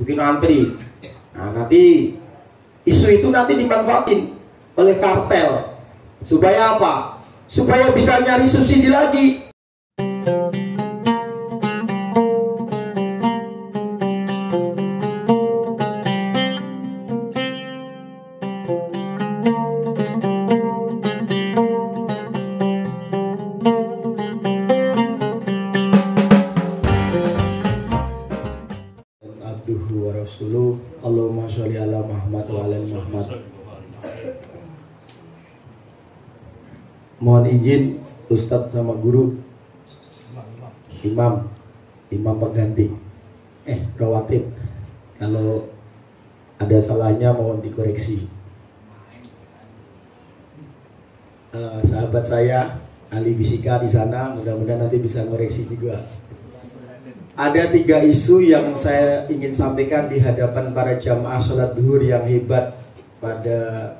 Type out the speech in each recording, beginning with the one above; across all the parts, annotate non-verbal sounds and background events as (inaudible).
bikin antri. Nah, nanti isu itu nanti dimanfaatin oleh kartel supaya apa? Supaya bisa nyari subsidi lagi. Ustadz sama guru. Imam. Imam pengganti. Eh rawatib. Kalau ada salahnya mohon dikoreksi. Eh, Sahabat saya Ali Bisika di sana mudah-mudahan nanti bisa koreksi juga. Ada tiga isu yang saya ingin sampaikan di hadapan para jamaah sholat duhur yang hebat pada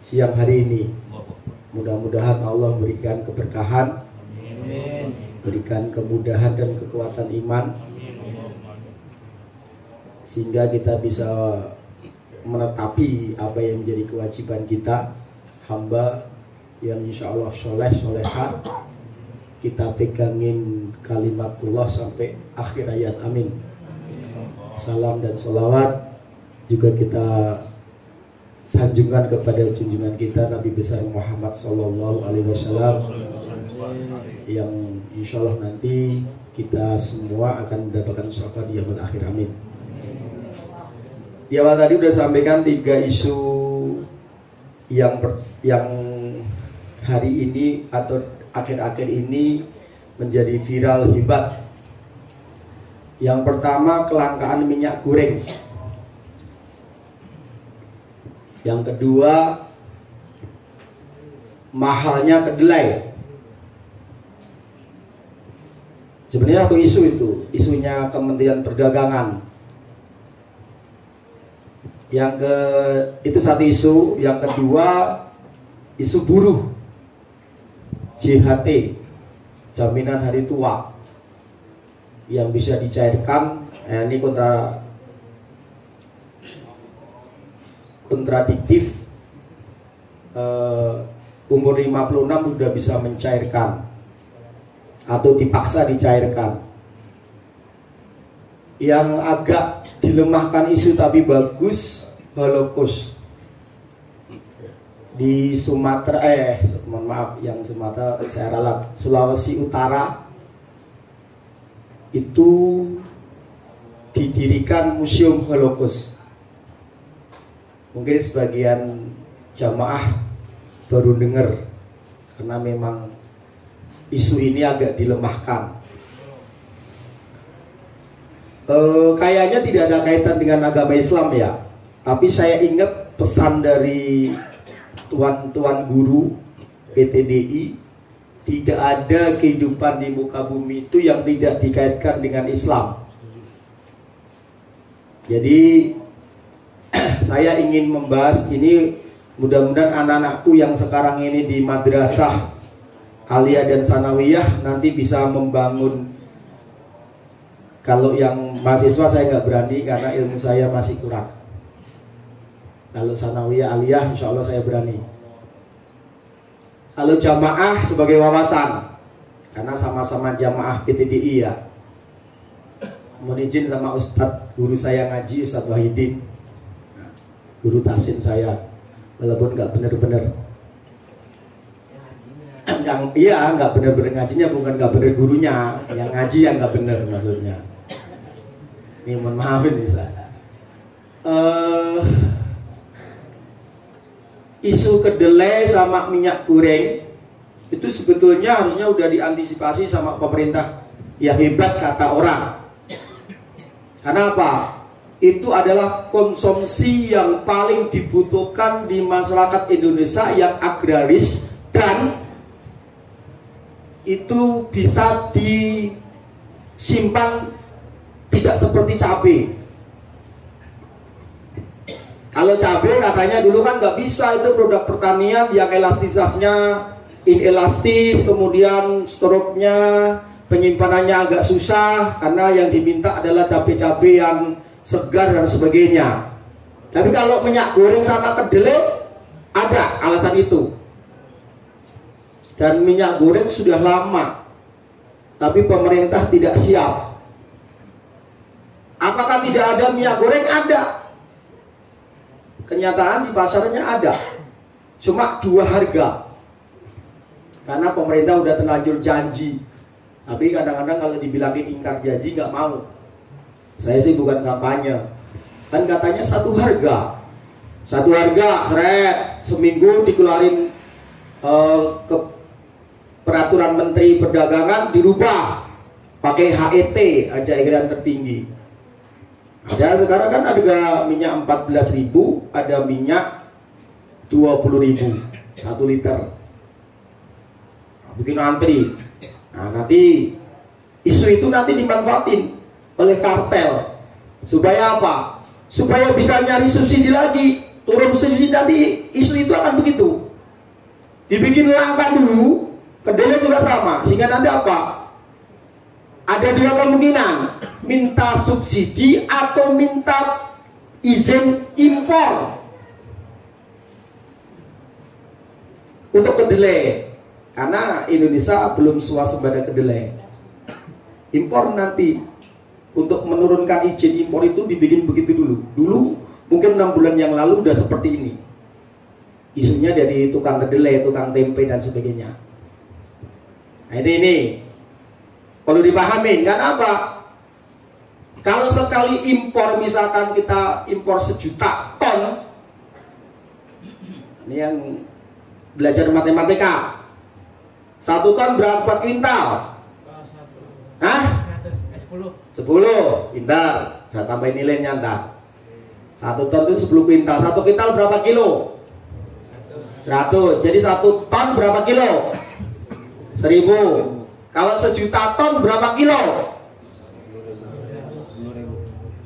siang hari ini. Mudah-mudahan Allah berikan keberkahan, berikan kemudahan dan kekuatan iman, sehingga kita bisa menetapi apa yang menjadi kewajiban kita, hamba yang insya Allah soleh soleha kita pegangin kalimatullah sampai akhir ayat amin. Salam dan salawat juga kita sanjungan kepada junjungan kita Nabi besar Muhammad Sallallahu Alaihi Wasallam yang insya Allah nanti kita semua akan mendapatkan syafaat di yaumul akhir amin di awal tadi udah sampaikan tiga isu yang per, yang hari ini atau akhir-akhir ini menjadi viral hebat. Yang pertama kelangkaan minyak goreng. Yang kedua mahalnya kedelai. Sebenarnya satu isu itu, isunya Kementerian Perdagangan. Yang ke itu satu isu, yang kedua isu buruh JHT jaminan hari tua yang bisa dicairkan eh, ini kontra kontradiktif eh, umur 56 sudah bisa mencairkan atau dipaksa dicairkan. Yang agak dilemahkan isu tapi bagus Holocaust. Di Sumatera eh mohon maaf yang Sumatera saya ralat Sulawesi Utara itu didirikan museum Holocaust mungkin sebagian jamaah baru dengar karena memang isu ini agak dilemahkan e, kayaknya tidak ada kaitan dengan agama Islam ya tapi saya ingat pesan dari tuan-tuan guru PTDI tidak ada kehidupan di muka bumi itu yang tidak dikaitkan dengan Islam. Jadi (clears throat) saya ingin membahas ini mudah-mudahan anak-anakku yang sekarang ini di madrasah Alia dan Sanawiyah nanti bisa membangun kalau yang mahasiswa saya nggak berani karena ilmu saya masih kurang kalau sanawiyah aliyah insya Allah saya berani. Kalau jamaah sebagai wawasan, karena sama-sama jamaah PTDI ya. Mohon izin sama Ustadz guru saya ngaji Ustadz Wahidin, guru tasin saya, walaupun nggak benar-benar. (clears throat) Yang iya nggak benar-benar ngajinya bukan nggak benar gurunya. Yang ngaji yang nggak benar maksudnya. Ini mohon maafin nih saya uh, isu kedelai sama minyak goreng itu sebetulnya harusnya udah diantisipasi sama pemerintah. Yang hebat kata orang. Karena apa? Itu adalah konsumsi yang paling dibutuhkan di masyarakat Indonesia yang agraris dan itu bisa disimpan tidak seperti cabai. Kalau cabai katanya dulu kan nggak bisa itu produk pertanian yang elastisasinya inelastis, kemudian struknya penyimpanannya agak susah karena yang diminta adalah cabai-cabai yang segar dan sebagainya. Tapi kalau minyak goreng sama kedelai ada alasan itu. Dan minyak goreng sudah lama. Tapi pemerintah tidak siap. Apakah tidak ada minyak goreng? Ada. Kenyataan di pasarnya ada. Cuma dua harga. Karena pemerintah udah terlanjur janji. Tapi kadang-kadang kalau dibilangin ingkar janji nggak mau. Saya sih bukan kampanye. Kan katanya satu harga. Satu harga, seret, seminggu dikeluarin uh, ke peraturan Menteri Perdagangan dirubah pakai HET aja edaran tertinggi. Ada sekarang kan harga minyak 14.000, ada minyak 20.000 satu liter. Bikin antri. Nah, nanti isu itu nanti dimanfaatin oleh kartel supaya apa? Supaya bisa nyari subsidi lagi, turun subsidi nanti isu itu akan begitu. Dibikin langka dulu, kedelai juga sama, sehingga nanti apa? Ada dua kemungkinan, minta subsidi atau minta izin impor untuk kedelai. Karena Indonesia belum swasembada kedelai. Impor nanti untuk menurunkan izin impor itu dibikin begitu dulu. Dulu mungkin enam bulan yang lalu udah seperti ini. Isunya dari tukang kedelai, tukang tempe dan sebagainya. Nah ini, ini Perlu dipahami, kan apa? Kalau sekali impor misalkan kita impor sejuta ton, ini yang belajar matematika, satu ton berapa kuintal? Hah? Sepuluh, pintar. Saya tambahin nilainya ntar. Satu ton itu sepuluh kuintal. Satu kuintal berapa kilo? Seratus. Jadi satu ton berapa kilo? Seribu. Kalau sejuta ton berapa kilo?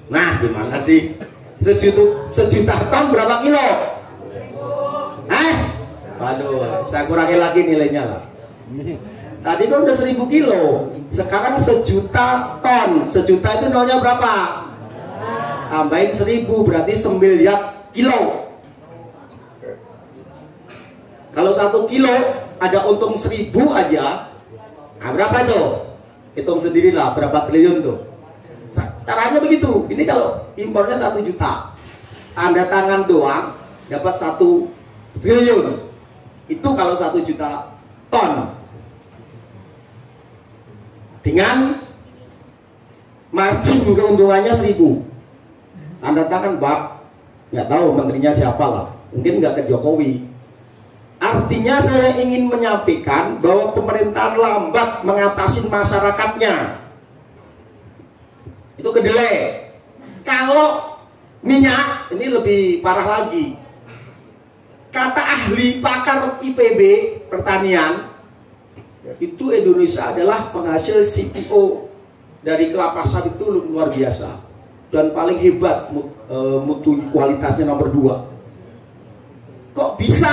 Nah, gimana sih? Sejuta, sejuta ton berapa kilo? Eh? Waduh, saya kurangi lagi nilainya lah. (laughs) Tadi kan udah seribu kilo, sekarang sejuta ton. Sejuta itu nolnya berapa? Tambahin seribu, berarti sembilan kilo. Kalau satu kilo ada untung seribu aja, Nah, berapa tuh? Hitung sendirilah berapa triliun tuh. Caranya begitu. Ini kalau impornya satu juta, tanda tangan doang dapat satu triliun. Itu kalau satu juta ton. Dengan margin keuntungannya seribu. Tanda tangan bab, nggak tahu menterinya siapa lah. Mungkin nggak ke Jokowi, Artinya saya ingin menyampaikan bahwa pemerintahan lambat mengatasi masyarakatnya. Itu kedelai. Kalau minyak ini lebih parah lagi. Kata ahli pakar IPB pertanian itu Indonesia adalah penghasil CPO dari kelapa sawit itu luar biasa dan paling hebat eh, mutu kualitasnya nomor dua. Kok bisa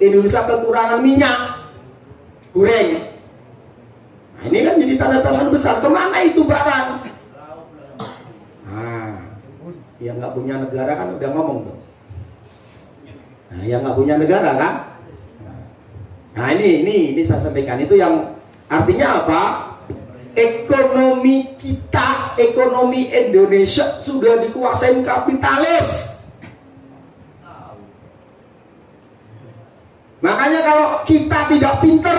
Indonesia kekurangan minyak goreng. Nah, ini kan jadi tanda tanya besar. Ke mana itu barang? Nah, yang nggak punya negara kan udah ngomong tuh. Nah, yang nggak punya negara kan? Nah ini, ini, ini saya sampaikan itu yang artinya apa? Ekonomi kita, ekonomi Indonesia sudah dikuasai kapitalis. Makanya kalau kita tidak pinter,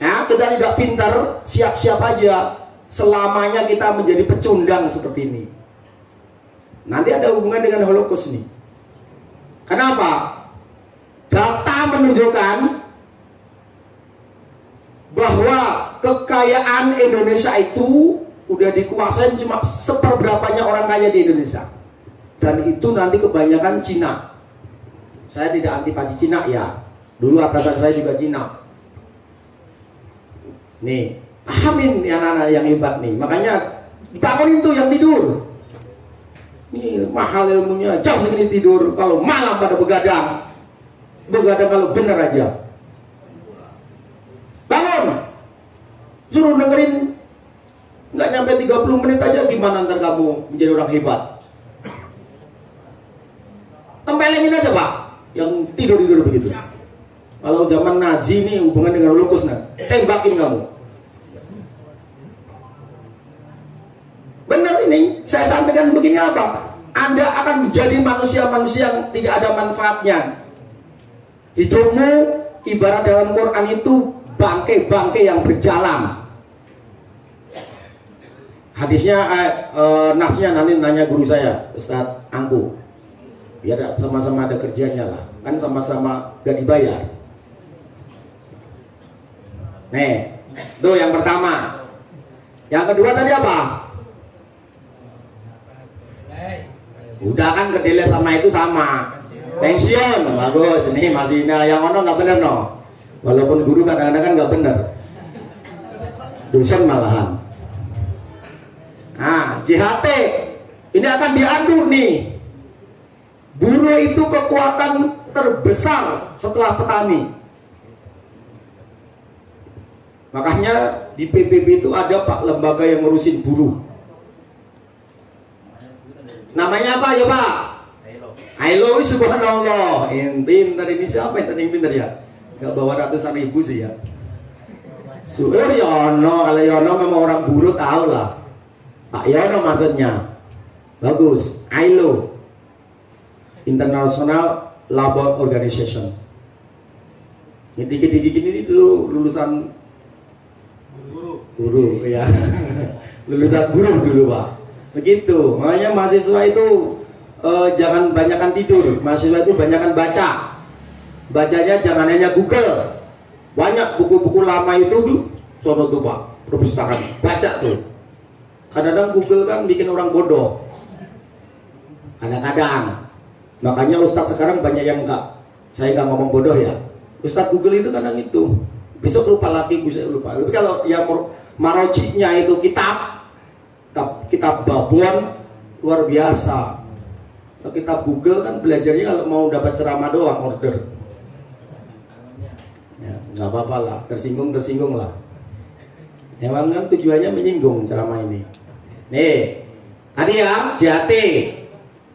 ya kita tidak pinter, siap-siap aja selamanya kita menjadi pecundang seperti ini. Nanti ada hubungan dengan Holocaust nih. Kenapa? Data menunjukkan bahwa kekayaan Indonesia itu udah dikuasai cuma seperberapanya orang kaya di Indonesia. Dan itu nanti kebanyakan Cina. Saya tidak antipati Cina ya. Dulu atasan saya juga Cina. Nih, pahamin yang anak yang hebat nih. Makanya bangunin tuh yang tidur. Ini mahal ilmunya, jauh segini tidur. Kalau malam pada begadang, begadang kalau benar aja. Bangun, suruh dengerin Nggak nyampe 30 menit aja gimana ntar kamu menjadi orang hebat? Tempelin aja pak, yang tidur-tidur begitu. Kalau zaman Nazi ini hubungan dengan Holocaust, nah, tembakin kamu. Benar ini, saya sampaikan begini apa? Anda akan menjadi manusia-manusia yang tidak ada manfaatnya. Hidupmu ibarat dalam Quran itu bangke-bangke yang berjalan. Hadisnya, eh, eh, nasnya nanti nanya guru saya, Ustadz Angku. Biar sama-sama ada kerjanya lah. Kan sama-sama gak dibayar. Nih, itu yang pertama. Yang kedua tadi apa? Udah kan kedelai sama itu sama. Pensiun, bagus. Ini masih nah, yang ono nggak bener no. Walaupun guru kadang-kadang kan nggak bener. Dosen malahan. Nah, JHT ini akan diadu nih. Buruh itu kekuatan terbesar setelah petani. Makanya di PBB itu ada Pak lembaga yang ngurusin buruh. Namanya apa ya Pak? Ailo subhanallah. Yang pintar ini siapa yang tadi pintar ya? Gak bawa ratusan ribu sih ya. Suruh Yono, kalau Yono memang orang buruh tahu lah. Pak Yono maksudnya. Bagus. ILO. International Labor Organization. Ini dikit-dikit ini itu lulusan guru ya (laughs) lulusan guru dulu pak begitu makanya mahasiswa itu eh, jangan banyakkan tidur. Mahasiswa itu banyakkan baca. Bacanya jangan hanya Google. Banyak buku-buku lama itu tuh sono tuh pak. Perpustakaan. Baca tuh. Kadang-kadang Google kan bikin orang bodoh. Kadang-kadang. Makanya Ustadz sekarang banyak yang enggak saya nggak ngomong bodoh ya. Ustadz Google itu kadang itu. Besok lupa lagi bisa lupa. Tapi kalau yang marojiknya itu kitab kitab, babon luar biasa kitab Google kan belajarnya kalau mau dapat ceramah doang order. Ya nggak apa-apa lah tersinggung tersinggung lah. Emang kan tujuannya menyinggung ceramah ini. Nih tadi ya JAT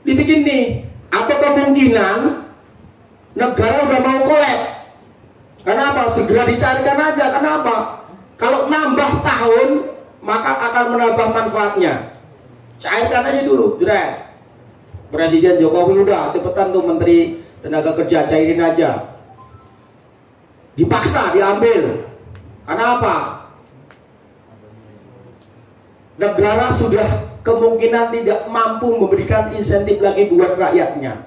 dibikin nih apa kemungkinan negara udah mau kolek kenapa? Segera dicarikan aja kenapa? Kalau nambah tahun, maka akan menambah manfaatnya. Cairkan aja dulu, direct. Presiden Jokowi udah cepetan tuh Menteri Tenaga Kerja cairin aja. Dipaksa diambil. Karena apa? Negara sudah kemungkinan tidak mampu memberikan insentif lagi buat rakyatnya.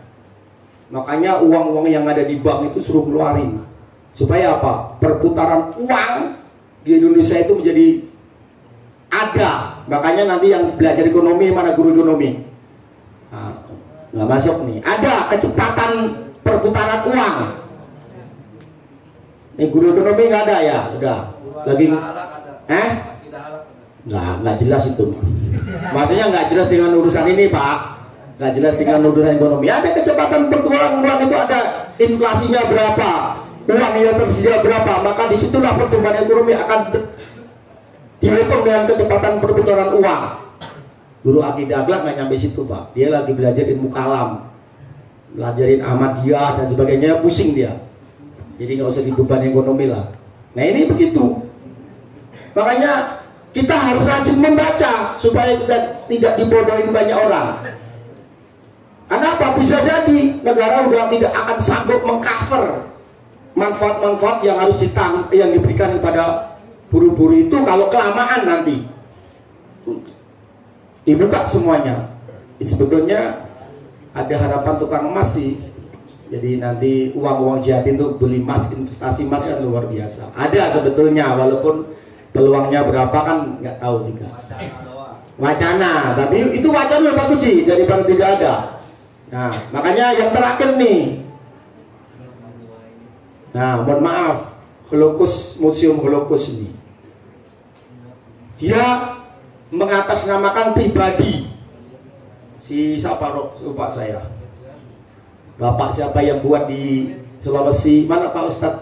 Makanya uang-uang yang ada di bank itu suruh keluarin. Supaya apa? Perputaran uang di Indonesia itu menjadi ada makanya nanti yang belajar ekonomi mana guru ekonomi nah, nggak masuk nih. Ada kecepatan perputaran uang. Ini guru ekonomi nggak ada ya? Udah. Lagi eh? Nggak nggak jelas itu. Maksudnya nggak jelas dengan urusan ini pak. Nggak jelas dengan urusan ekonomi. Ada kecepatan perputaran uang itu ada inflasinya berapa uang yang tersedia berapa. Maka di situlah pertumbuhan ekonomi akan dihitung dengan kecepatan perputaran uang guru akidah akhlak nggak nyampe situ pak. Dia lagi belajar ilmu kalam. Belajarin Ahmadiyah dan sebagainya pusing dia. Jadi nggak usah dibebani ekonomi lah. Nah ini begitu. Makanya kita harus rajin membaca supaya kita tidak dibodohin banyak orang. Karena apa? Bisa jadi negara udah tidak akan sanggup mengcover manfaat-manfaat yang harus ditang yang diberikan kepada buru-buru itu kalau kelamaan nanti dibuka semuanya. Sebetulnya ada harapan tukang emas sih. Jadi nanti uang-uang jahat itu beli emas investasi emas kan luar biasa. Ada sebetulnya walaupun peluangnya berapa kan nggak tahu juga. Wacana tapi itu wacana bagus sih daripada tidak ada. Nah makanya yang terakhir nih. Nah, mohon maaf, Holocaust Museum Holocaust ini. Dia mengatasnamakan pribadi si siapa lupa saya bapak siapa yang buat di Sulawesi mana Pak Ustad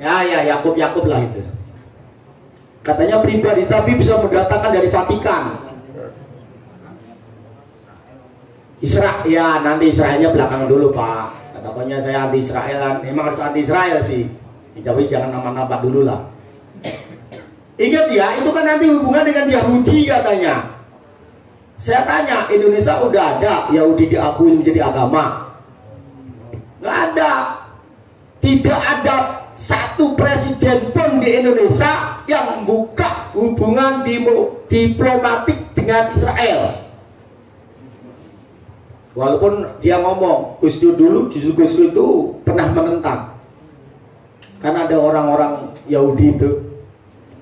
ya ya Yakub Yakub lah itu Katanya pribadi, tapi bisa mendatangkan dari Vatikan. Israel, ya nanti Israelnya belakang dulu Pak. Katanya saya anti Israelan, memang harus anti Israel sih. Tapi jangan nama-nama dulu lah. Ingat ya, itu kan nanti hubungan dengan Yahudi katanya. Saya tanya, Indonesia udah ada Yahudi diakui menjadi agama? Nggak ada. Tidak ada satu presiden pun di Indonesia yang buka hubungan diplomatik dengan Israel. Walaupun dia ngomong, Gus Dur dulu justru Gus Dur itu pernah menentang. Karena ada orang-orang Yahudi itu,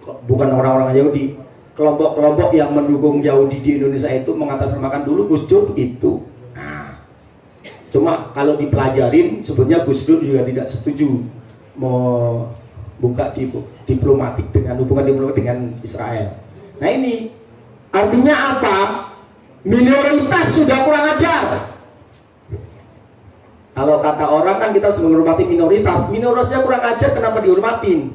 bukan orang-orang Yahudi, kelompok-kelompok yang mendukung Yahudi di Indonesia itu mengatasnamakan dulu Gus Dur itu. Nah, cuma kalau dipelajarin, sebenarnya Gus Dur juga tidak setuju mau buka diplomatik dengan hubungan diplomatik dengan Israel. Nah ini artinya apa? minoritas sudah kurang ajar. Kalau kata orang kan kita harus menghormati minoritas. Minoritasnya kurang ajar, kenapa dihormatin?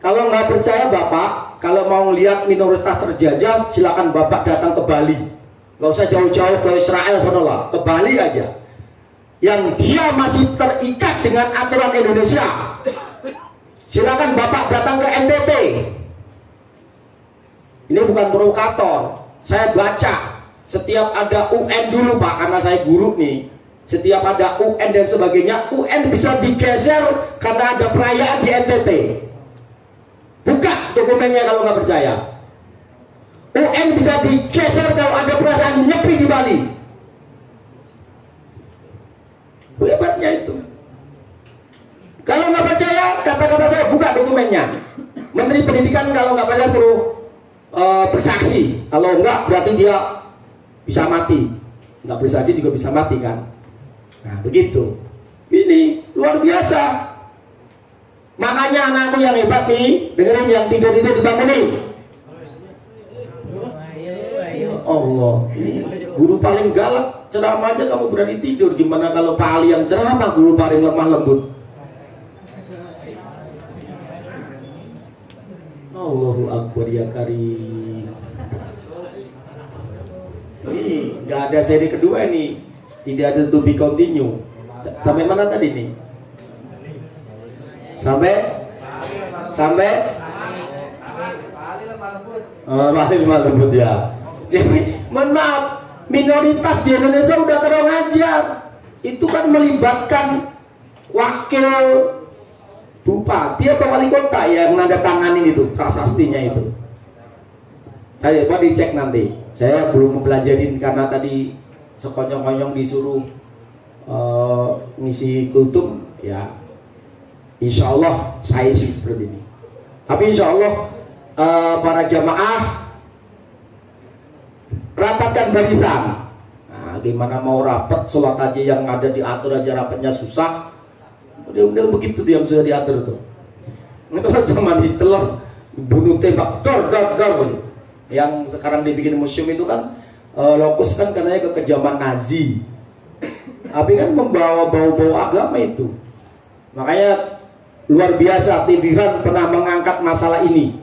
Kalau nggak percaya Bapak, kalau mau lihat minoritas terjajah, silakan Bapak datang ke Bali. Nggak usah jauh-jauh ke Israel, lah, ke Bali aja. Yang dia masih terikat dengan aturan Indonesia. Silakan Bapak datang ke NTT, ini bukan provokator. Saya baca setiap ada UN dulu Pak, karena saya guru nih. Setiap ada UN dan sebagainya, UN bisa digeser karena ada perayaan di NTT. Buka dokumennya kalau nggak percaya. UN bisa digeser kalau ada perayaan nyepi di Bali. Hebatnya itu. Kalau nggak percaya, kata-kata saya buka dokumennya. Menteri Pendidikan kalau nggak percaya suruh uh, bersaksi kalau enggak berarti dia bisa mati enggak bersaksi juga bisa mati kan nah begitu ini luar biasa makanya anakku yang hebat nih dengerin yang tidur itu dibangunin Allah guru paling galak ceramah aja kamu berani tidur gimana kalau Pak Ali yang ceramah guru paling lemah lembut Allahu Akbar ya Karim. Ini nggak ada seri kedua nih, tidak ada to be continue. Sampai mana tadi nih? Sampai? Sampai? Oh, paling lembut ya. Jadi, mohon maaf, minoritas di Indonesia udah kurang ajar. Itu kan melibatkan wakil bupati atau wali kota yang nanda tanganin itu prasastinya itu. Saya mau dicek nanti. Saya belum mempelajari karena tadi sekonyong-konyong disuruh uh, ngisi kultum ya insya Allah saya sih seperti ini tapi insya Allah uh, para jamaah rapatkan barisan nah, gimana mau rapat sholat aja yang ada diatur aja rapatnya susah Model-model begitu tuh yang sudah diatur tuh. Ini kalau zaman Hitler bunuh tembak dor dor dor yang sekarang dibikin museum itu kan uh, lokus kan karena ke kejaman Nazi. Tapi kan membawa bau-bau agama itu. Makanya luar biasa Tibiran pernah mengangkat masalah ini.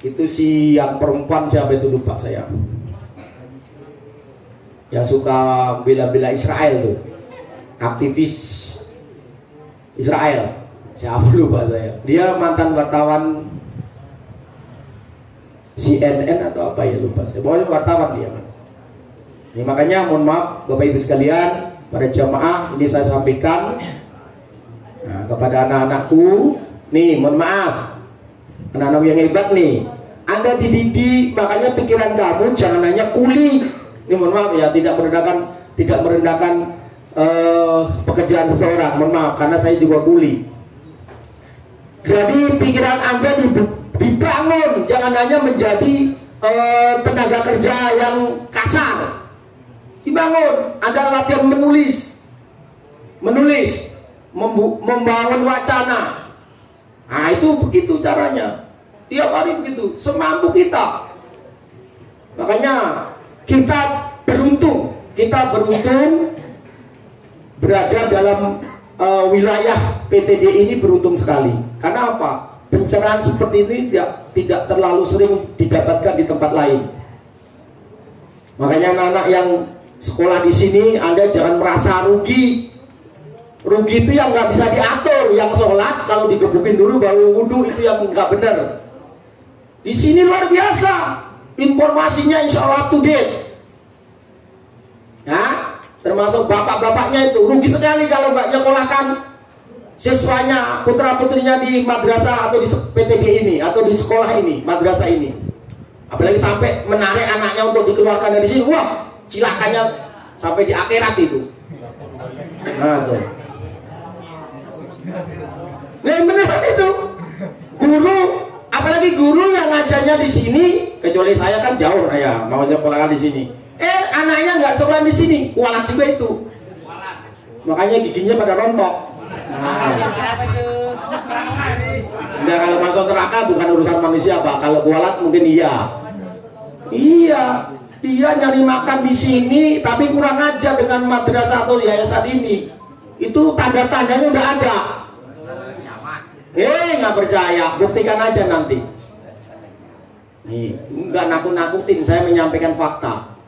Itu si yang perempuan siapa itu lupa saya. Yang suka bela-bela Israel tuh. Aktivis Israel siapa lupa saya dia mantan wartawan CNN atau apa ya lupa saya pokoknya wartawan dia kan ini makanya mohon maaf Bapak Ibu sekalian pada jamaah ini saya sampaikan nah, kepada anak-anakku nih mohon maaf. Anak-anak yang hebat nih. Anda dididik makanya pikiran kamu jangan hanya kuli. Ini mohon maaf ya tidak merendahkan tidak merendahkan uh, pekerjaan seseorang. Mohon maaf karena saya juga kuli. Jadi pikiran anda dibangun. Jangan hanya menjadi uh, tenaga kerja yang kasar. Dibangun. Ada latihan menulis. Menulis membangun wacana nah itu begitu caranya tiap hari begitu semampu kita makanya kita beruntung kita beruntung berada dalam uh, wilayah PTD ini beruntung sekali Karena apa? Pencerahan seperti ini tidak, tidak terlalu sering didapatkan di tempat lain. Makanya anak-anak yang sekolah di sini, Anda jangan merasa rugi. Rugi itu yang nggak bisa diatur, yang sholat kalau digebukin dulu baru wudhu itu yang nggak benar. Di sini luar biasa, informasinya insya Allah to date. Ya, termasuk bapak-bapaknya itu rugi sekali kalau nggak nyekolahkan siswanya putra putrinya di madrasah atau di PTB ini atau di sekolah ini madrasah ini. Apalagi sampai menarik anaknya untuk dikeluarkan dari sini. Wah cilakanya sampai di akhirat itu. Nah tuh nah beneran itu. Guru apalagi guru yang ngajarnya di sini kecuali saya kan jauh ya mau nyekolahkan di sini. Eh anaknya nggak sekolah di sini kualat juga itu. Makanya giginya pada rontok. Enggak kalau masuk neraka bukan urusan manusia pak. Kalau kualat mungkin iya. Iya, dia nyari makan di sini tapi kurang aja dengan madrasah atau yayasan ini. Itu tanda-tandanya udah ada. Eh nggak percaya, buktikan aja nanti. Nih, nggak nakut-nakutin, saya menyampaikan fakta.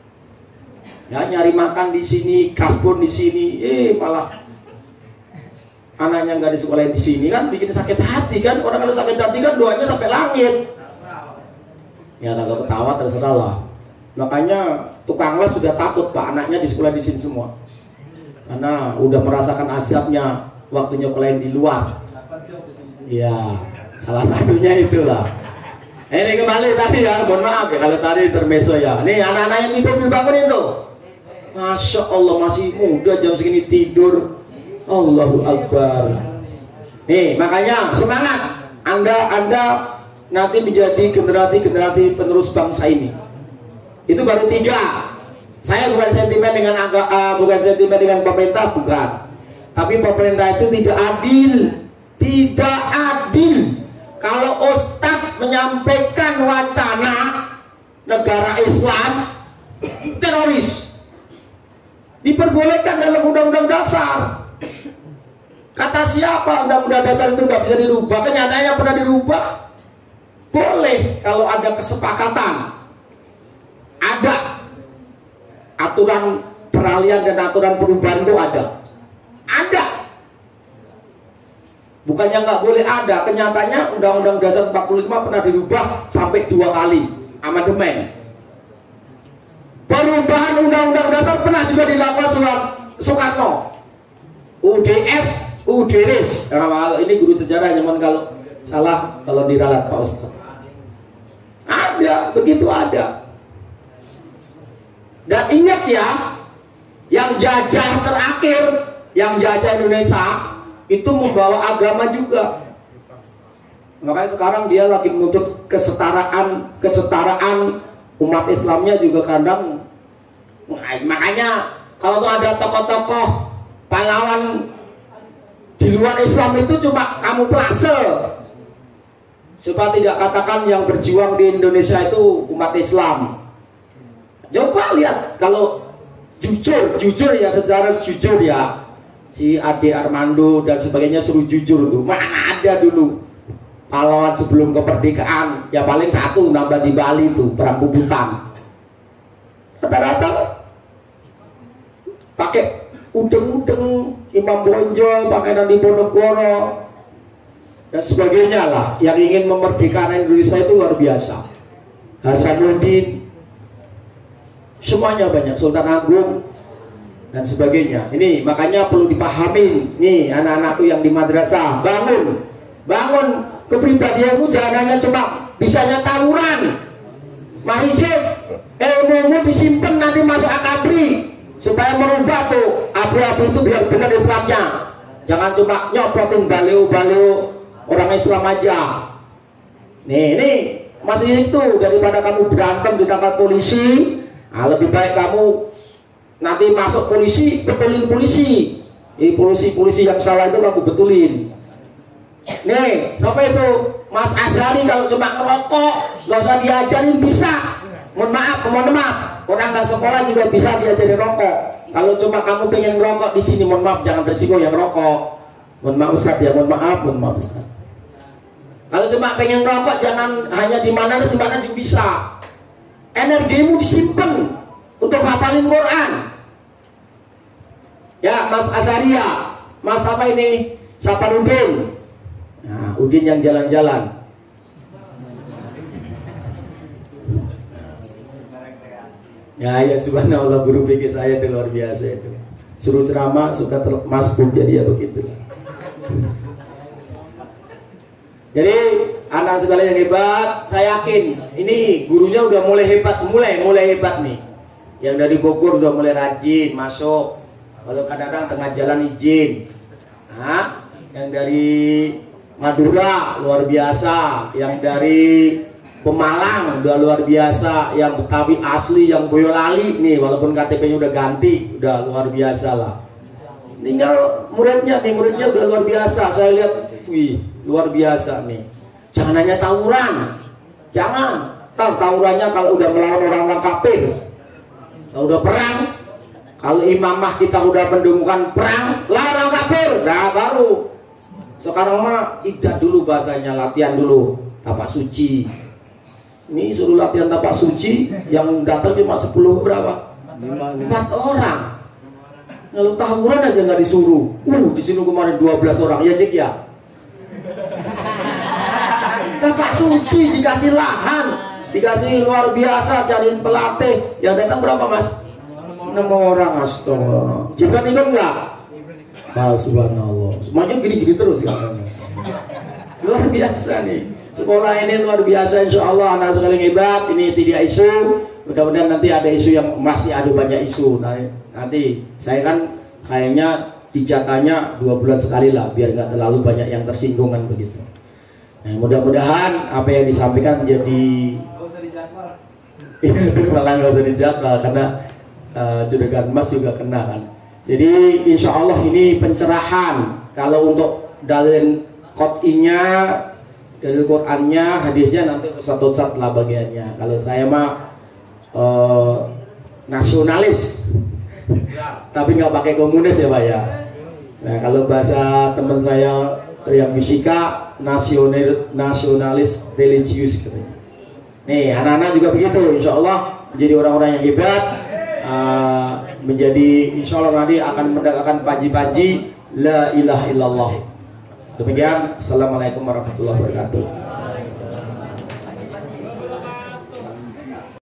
Ya nyari makan di sini, kasbon di sini, eh malah anaknya nggak disekolahin di sini kan bikin sakit hati kan. Orang kalau sakit hati kan doanya sampai langit. Ya kalau ketawa terserah lah. Makanya tukang les sudah takut pak. Anaknya di sekolah di sini semua karena udah merasakan asapnya waktu nyokolain di luar ya salah satunya itulah ini kembali tadi ya mohon maaf ya kalau tadi termeso ya nih anak-anak yang tidur dibangunin tuh Masya Allah masih muda jam segini tidur Allahu Akbar. Nih, makanya semangat. Anda Anda nanti menjadi generasi-generasi penerus bangsa ini. Itu baru tiga. Saya bukan sentimen dengan agak, uh, bukan sentimen dengan pemerintah, bukan. Tapi pemerintah itu tidak adil, tidak adil. Kalau Ustadz menyampaikan wacana negara Islam teroris, diperbolehkan dalam undang-undang dasar Kata siapa undang-undang dasar itu nggak bisa dirubah? Kenyataannya pernah dirubah. Boleh kalau ada kesepakatan. Ada aturan peralihan dan aturan perubahan itu ada. Ada. Bukannya nggak boleh ada. Kenyataannya undang-undang dasar 45 pernah dirubah sampai dua kali. Amandemen. Perubahan undang-undang dasar pernah juga dilakukan Soekarno. UDS Udiris kalau ini guru sejarah cuman kalau salah kalau diralat Pak Ustaz ada begitu ada dan ingat ya yang jajah terakhir yang jajah Indonesia itu membawa agama juga. Makanya sekarang dia lagi menuntut kesetaraan kesetaraan umat Islamnya juga kadang makanya kalau tuh ada tokoh-tokoh pahlawan di luar Islam itu cuma kamu plase supaya tidak katakan yang berjuang di Indonesia itu umat Islam coba lihat kalau jujur jujur ya secara jujur ya. Si Ade Armando dan sebagainya suruh jujur tuh. Mana ada dulu? Pahlawan sebelum kemerdekaan. Ya paling satu nambah di Bali tuh perang bubutan. Rata-rata pakai udeng-udeng Imam Bonjol pakai Nadi Ponegoro dan sebagainya lah. Yang ingin memerdekakan Indonesia itu luar biasa. Hasanuddin semuanya banyak Sultan Agung dan sebagainya. Ini makanya perlu dipahami nih anak-anakku yang di madrasah. Bangun bangun kepribadianmu jangan hanya cuma bisanya tawuran. Mari ilmumu disimpan nanti masuk akabri. Supaya merubah tuh abu-abu itu biar benar Islamnya. Jangan cuma nyopotin baleo-baleo orang Islam aja. Nih nih masih itu daripada kamu berantem ditangkap polisi nah, lebih baik kamu nanti masuk polisi betulin polisi. Ini polisi-polisi yang salah itu kamu betulin. Nih sampai itu? Mas Azhari kalau cuma ngerokok gak usah diajarin bisa. Mohon maaf mohon maaf. Orang nggak sekolah juga bisa diajari rokok. Kalau cuma kamu pengen ngerokok di sini mohon maaf jangan berisiko yang rokok mohon maaf Ustaz ya mohon maaf mohon maaf Ustaz. Kalau cuma pengen rokok jangan hanya di mana di mana juga bisa. Energimu disimpan untuk hafalin Quran. Ya, Mas Azaria, Mas apa ini? Saparudin. Nah, Udin yang jalan-jalan. Ya, ya subhanallah guru pikir saya itu luar biasa itu. Suruh ceramah suka masbuk jadi ya begitu. Jadi anak segala yang hebat, saya yakin ini gurunya udah mulai hebat, mulai mulai hebat nih. Yang dari Bogor udah mulai rajin masuk. Kalau kadang-kadang tengah jalan izin. Nah, yang dari Madura luar biasa, yang dari Pemalang udah luar biasa, yang Betawi asli, yang Boyolali nih walaupun KTP-nya udah ganti, udah luar biasa lah. Tinggal muridnya nih, muridnya udah luar biasa. Saya lihat, wih, luar biasa nih. Jangan hanya tawuran, jangan. Tar tawurannya kalau udah melawan orang-orang kafir, kalau udah perang, kalau imamah kita udah mendengungkan perang, lawan orang kafir, nah baru. Sekarang mah tidak dulu bahasanya, latihan dulu, tapak suci, ini suruh latihan tapak suci yang datang cuma 10 berapa? Empat orang. Kalau tawuran aja nggak disuruh. Uh, di sini kemarin 12 orang ya cek ya. Tapak suci dikasih lahan, dikasih luar biasa cariin pelatih. Yang datang berapa mas? 6 orang astaga. Jibran ikut nggak? Ah, subhanallah. Semuanya gini-gini terus ya. Luar biasa nih. Sekolah ini luar biasa insya Allah anak sekali hebat ini tidak isu mudah-mudahan nanti ada isu yang masih ada banyak isu nah, nanti saya kan kayaknya dijatanya dua bulan sekali lah biar nggak terlalu banyak yang tersinggung kan begitu nah, mudah-mudahan apa yang disampaikan menjadi (laughs) malah nggak usah dijadwal karena uh, juragan emas juga kena kan jadi insya Allah ini pencerahan kalau untuk dalil kotinya dari Qurannya, hadisnya nanti satu satu lah bagiannya. Kalau saya mah uh, nasionalis, (laughs) tapi nggak pakai komunis ya pak ya. Nah kalau bahasa teman saya yang fisika nasional nasionalis religius katanya. Nih anak-anak juga begitu, insya Allah menjadi orang-orang yang hebat, uh, menjadi insya Allah nanti akan mendapatkan paji-paji la ilaha illallah. Demikian, Assalamualaikum warahmatullahi wabarakatuh.